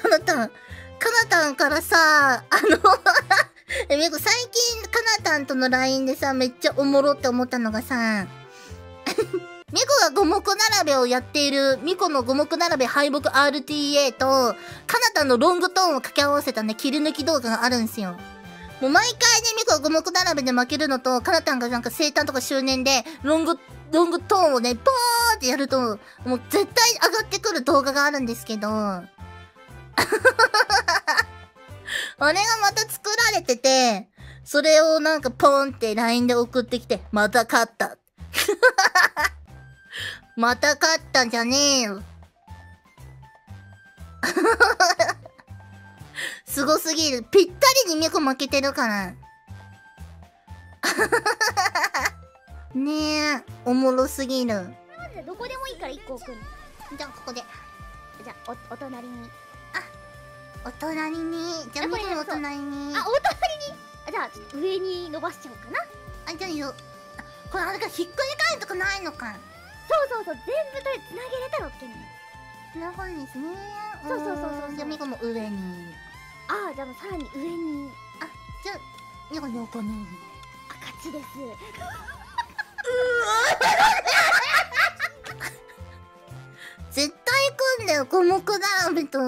かなたん、かなたんからさ、あの え、みこ最近かなたんとの LINE でさ、めっちゃおもろって思ったのがさ、ミコが五目並べをやっている、ミコの五目並べ敗北 RTA と、かなたんのロングトーンを掛け合わせたね、切り抜き動画があるんすよ。もう毎回ね、ミコが五目並べで負けるのと、かなたんがなんか生誕とか周年で、ロング、ロングトーンをね、ポーってやると、もう絶対上がってくる動画があるんですけど、あれがまた作られてて、それをなんかポンって LINE で送ってきて、また勝った。また勝ったんじゃねえよ。すごすぎる。ぴったりにミコ負けてるから。ねえ、おもろすぎる。どこでもいいから1個置くじゃあ、ここで。じゃあおお隣にお隣に。じゃあ、あこれミコのお隣に。あお隣にあじゃあ上に伸ばしちゃおうかなあ、じゃあよ。あこれあれか、ひっくり返るとかないのか。そうそうそう全部とつなげれたら OK なのなるほどですね。そうそうそうそうじゃあ、ミコも上に。ああじゃあもうさらに上にじゃあ、ミコ横に。あ勝ちです絶対来んだよ、五目並べと。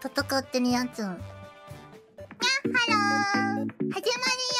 戦ってるやつ。やっハロー始まるよ